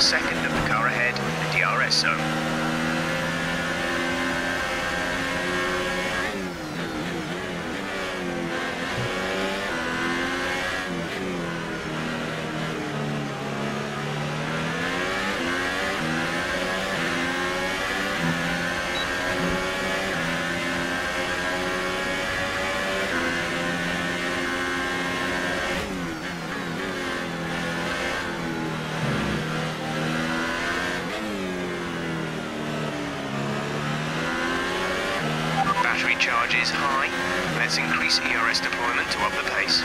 second of the car ahead, the DRS zone. Battery charge is high. Let's increase ERS deployment to up the pace.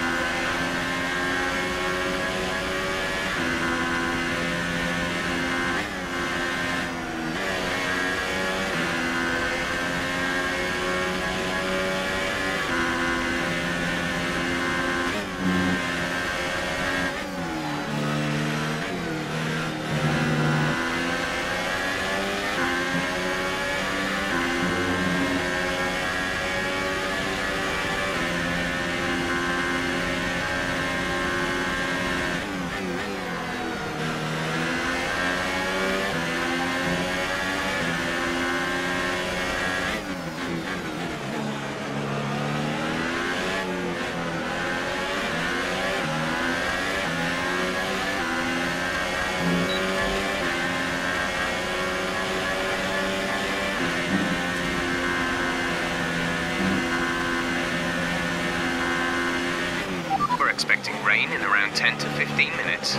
We're expecting rain in around 10 to 15 minutes.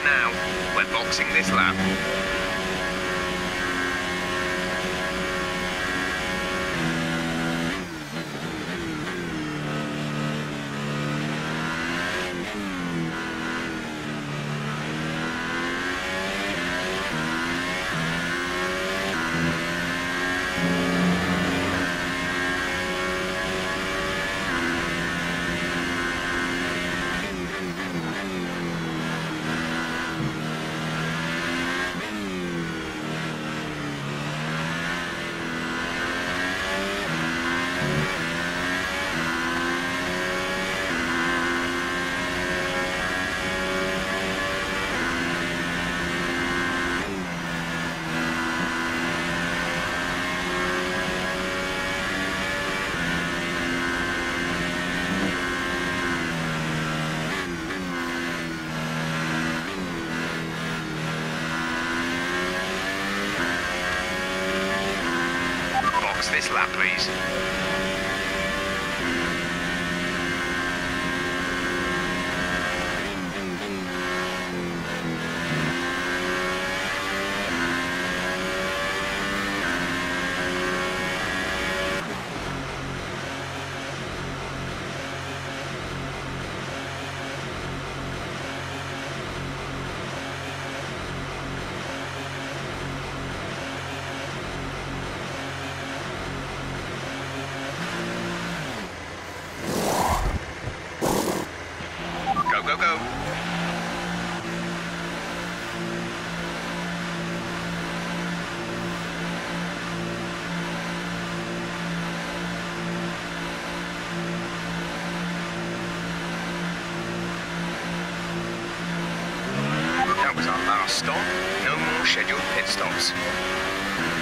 Now. We're boxing this lap. Box this lap, pit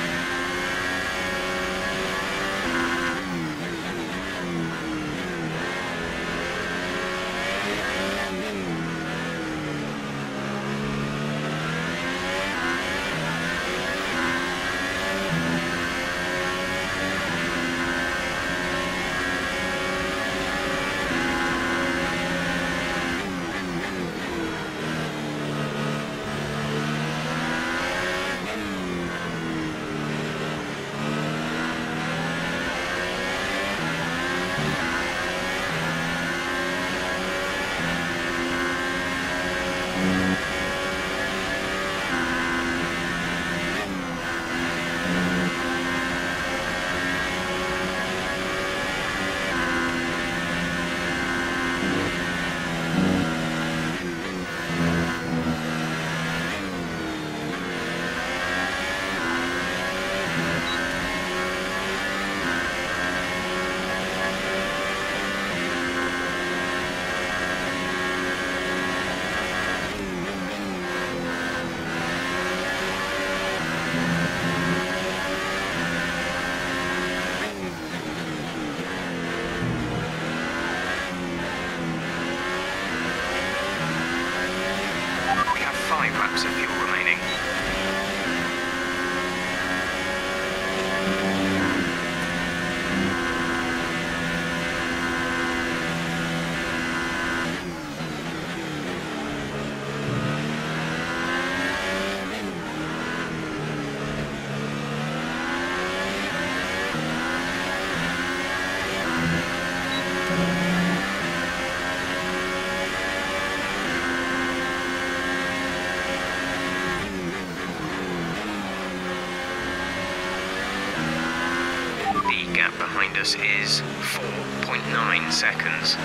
of fuel remaining. The gap behind us is 4.9 seconds.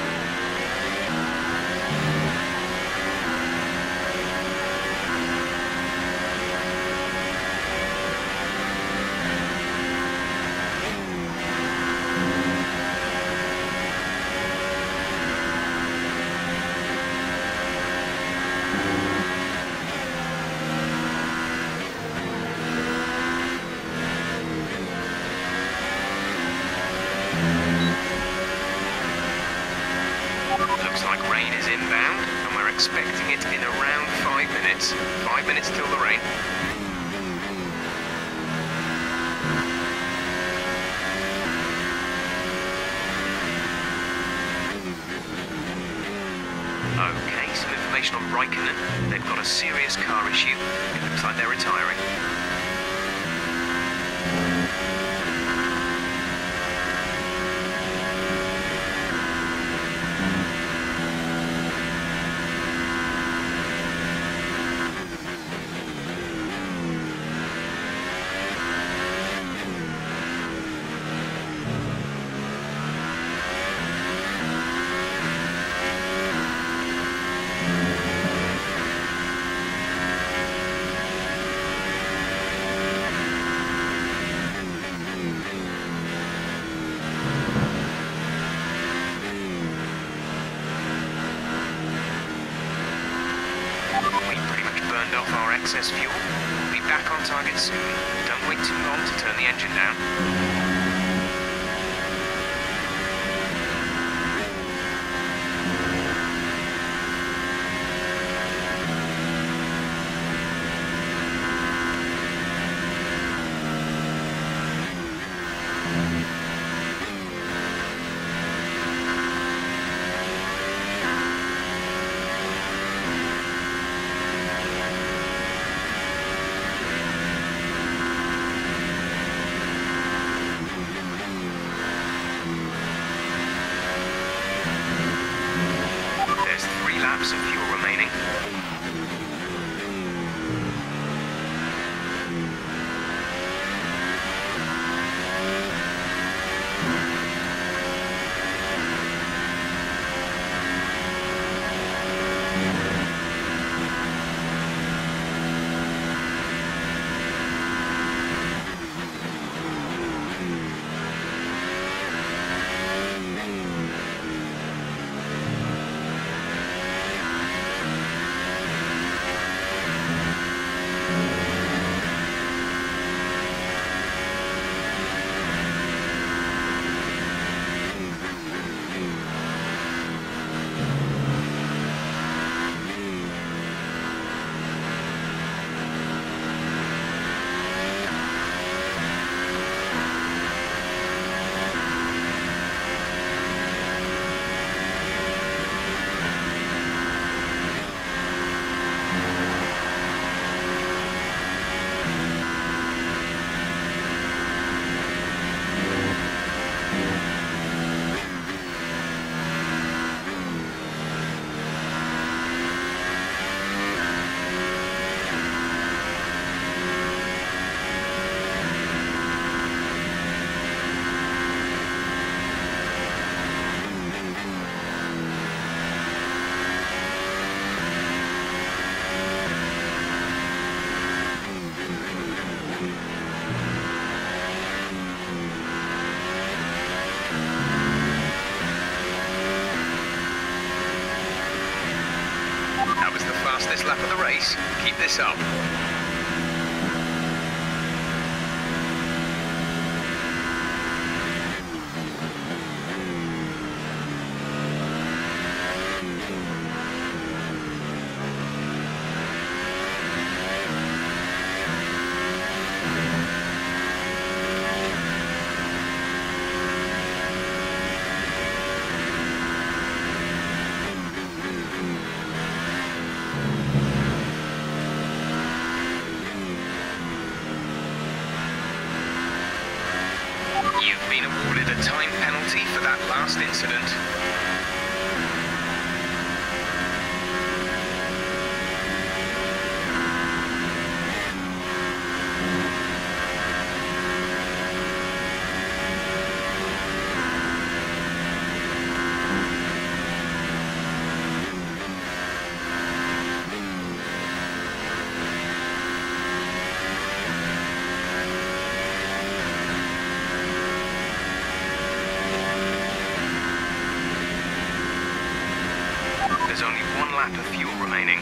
Looks like rain is inbound, and we're expecting it in around five minutes. Five minutes till the rain. Okay, some information on Raikkonen. They've got a serious car issue. It looks like they're retiring. Excess fuel. We'll be back on target soon. This up. You've been awarded a time penalty for that last incident. There's only one lap of fuel remaining.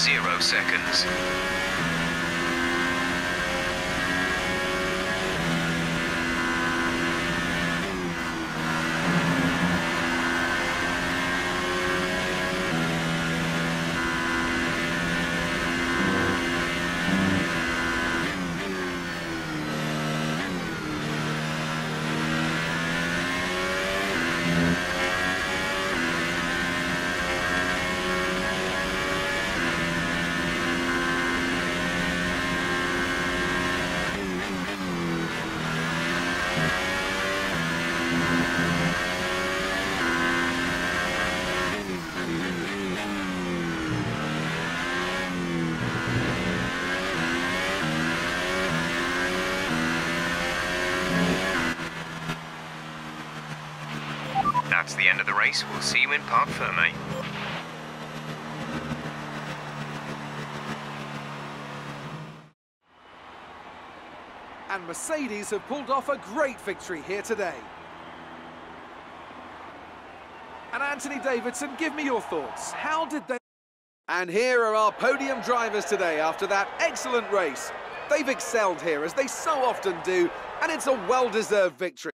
9.0 seconds. That's the end of the We'll see you in Parc Ferme. And Mercedes have pulled off a great victory here today. And Anthony Davidson, give me your thoughts. How did they... And here are our podium drivers today after that excellent race. They've excelled here, as they so often do, and it's a well-deserved victory.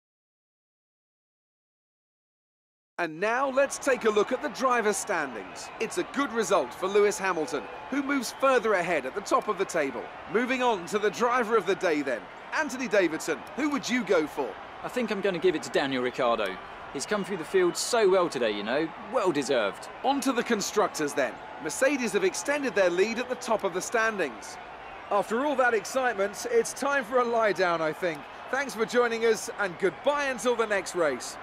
And now let's take a look at the driver's standings. It's a good result for Lewis Hamilton, who moves further ahead at the top of the table. Moving on to the driver of the day then. Anthony Davidson, who would you go for? I think I'm going to give it to Daniel Ricciardo. He's come through the field so well today, you know. Well deserved. On to the constructors then. Mercedes have extended their lead at the top of the standings. After all that excitement, it's time for a lie down, I think. Thanks for joining us, and goodbye until the next race.